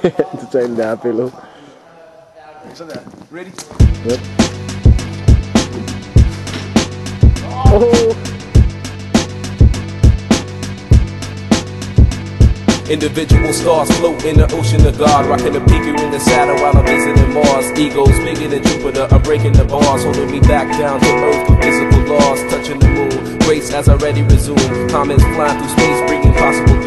Cenápilo. Oh. Ready? Yep. Oh! Individual stars float in the ocean of God, rocking the peaker in the saddle while I'm visiting Mars. Egos bigger than Jupiter, I'm breaking the bars, holding me back down to earth with physical laws, touching the moon. Grace has already resumed. Comments flying through space, bringing possible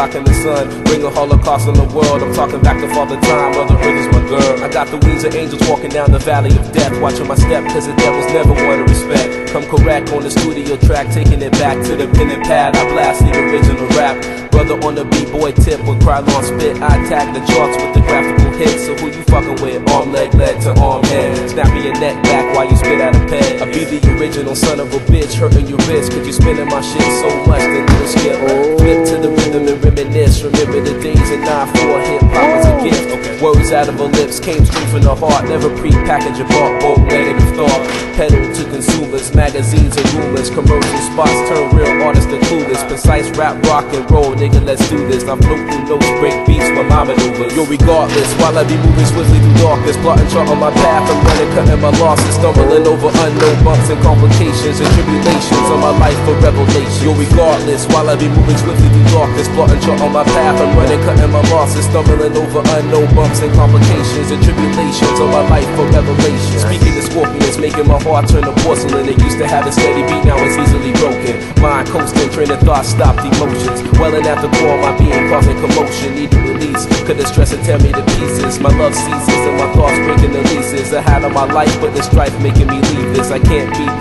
doom, blocking the sun, bring a holocaust on the world. I'm talking back to Father Time, Mother Earth is my girl. I got the wings of angels walking down the valley of death, watching my step, cause the devil's never one to respect. Come correct on the studio track, taking it back to the pen and pad. I blast the original rap. Brother on the b-boy tip with Krylon spit. I tag the charts with the graphical hits. So who you fucking with? Arm, leg, leg to arm, head. Snapping your neck back while you spit out a pen. I be the original son of a bitch, hurting your wrist. Cause you spinning my shit so much that it'll skip. Flip to the Words out of her lips came straight from the heart. Never pre-packaged a bought, both negative thought. Pedal to consumers, magazines and rumors. Commercial spots turn real artists to clueless. Precise rap, rock and roll, nigga, let's do this. I float through notes, break beats while my maneuvers. Yo, regardless, while I be moving swiftly through darkness, plotting chart on my path, I'm running, cutting my losses, stumbling over unknown bumps and complications and tribulations on my life for revelation. Yo, regardless, while I be moving swiftly through darkness, plotting chart on my path, I'm running, cutting my losses, stumbling over unknown bumps and complications and tribulations on my life for revelation. Making my heart turned to porcelain. It used to have a steady beat, now it's easily broken. Mind coasting, train of thought, stopped emotions. Welling at the core, my being causing commotion. Need to release, could the stress and tear me to pieces. My love ceases and my thoughts breaking the leases. I had on my life, but the strife making me leave this. I can't beat this.